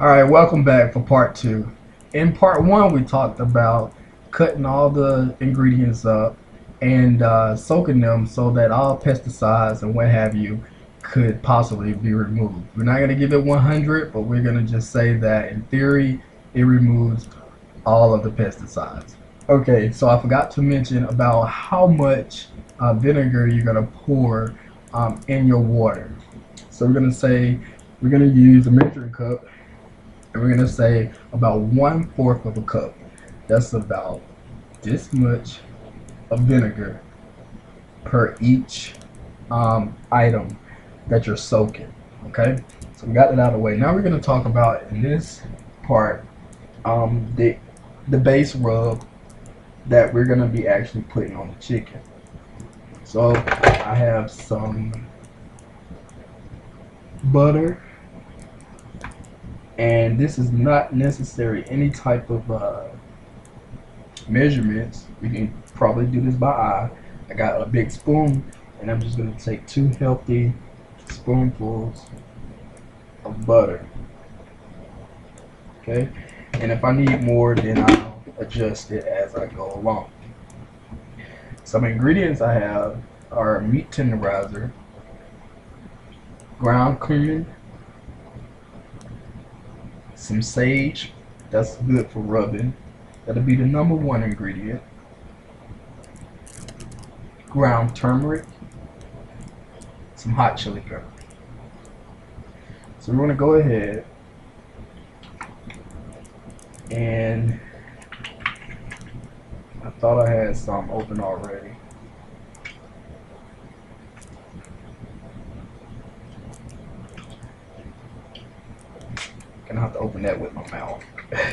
Alright, welcome back for part two. In part one, we talked about cutting all the ingredients up and uh, soaking them so that all pesticides and what have you could possibly be removed. We're not going to give it 100, but we're going to just say that in theory, it removes all of the pesticides. Okay, so I forgot to mention about how much uh, vinegar you're going to pour um, in your water. So we're going to say we're going to use a measuring cup and we're to say about one fourth of a cup. That's about this much of vinegar per each um, item that you're soaking. Okay, so we got that out of the way. Now we're to talk about in this part um, the the base rub that we're to be actually putting on the chicken. So I have some butter and this is not necessary any type of uh, measurements. You can probably do this by eye. I got a big spoon and I'm just gonna take two healthy spoonfuls of butter. Okay? And if I need more then I'll adjust it as I go along. Some ingredients I have are meat tenderizer ground cumin some sage that's good for rubbing. That'll be the number one ingredient. Ground turmeric. Some hot chili pepper. So we're going to go ahead and I thought I had some open already gonna have to open that with my mouth.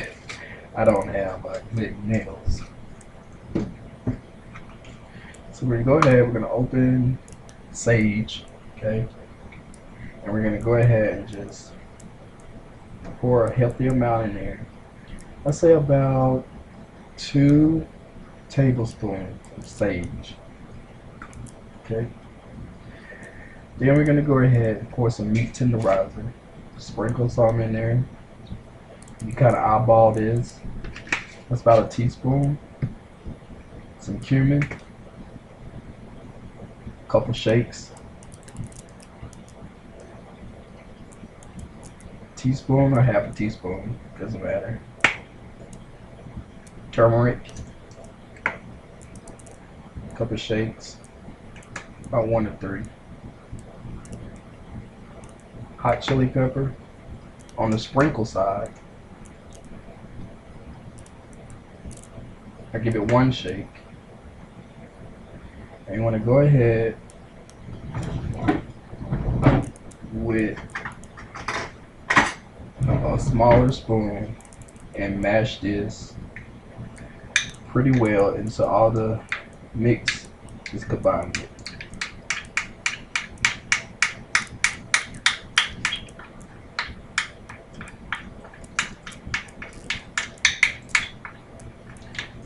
I don't have uh, good nails. So we're gonna go ahead, we're gonna open Sage, okay? And we're gonna go ahead and just pour a healthy amount in there. Let's say about two tablespoons of sage. Okay. Then we're gonna go ahead and pour some meat tenderizer sprinkle some in there. You kind of eyeball this. That's about a teaspoon. Some cumin. A couple shakes. Teaspoon or half a teaspoon, doesn't matter. Turmeric. A couple shakes. About one to three. Hot chili pepper on the sprinkle side. I give it one shake. And you want to go ahead with a smaller spoon and mash this pretty well into all the mix is combined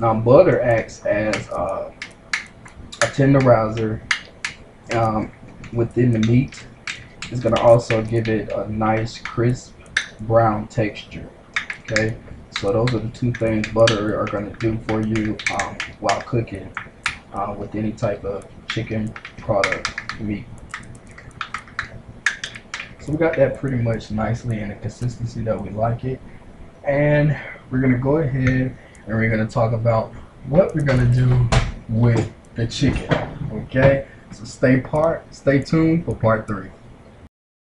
Now butter acts as uh, a tenderizer um, within the meat. It's going to also give it a nice crisp brown texture. Okay, so those are the two things butter are going to do for you um, while cooking uh, with any type of chicken product meat. So we got that pretty much nicely in the consistency that we like it. And we're going to go ahead and we're going to talk about what we're going to do with the chicken. Okay, so stay part, stay tuned for part three.